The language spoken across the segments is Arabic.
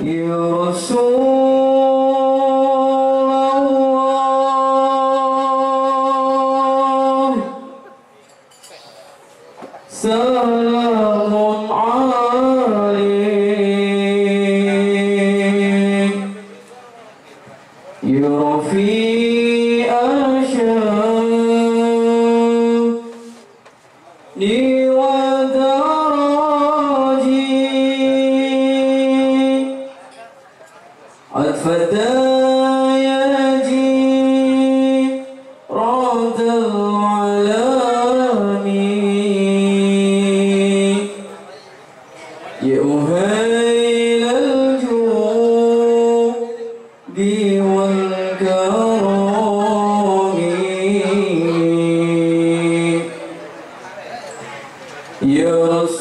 يا رسول الله سلام عليك يا رفيع الشام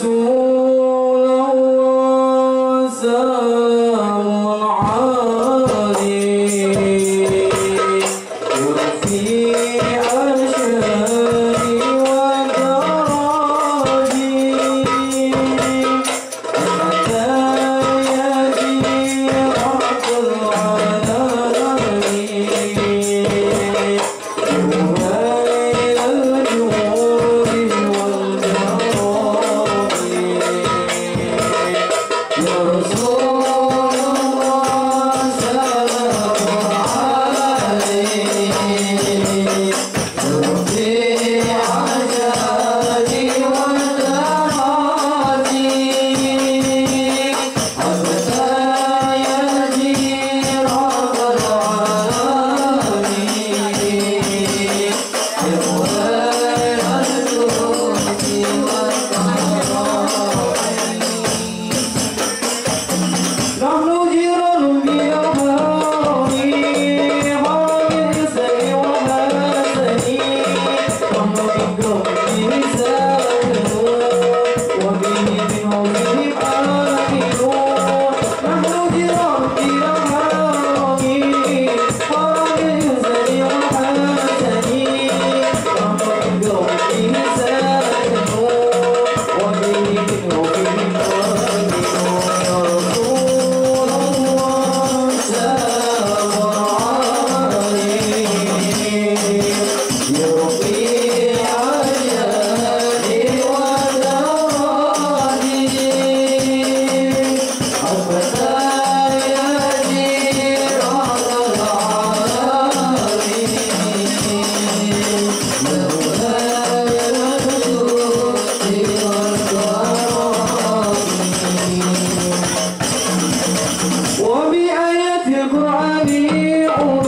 Oh. you.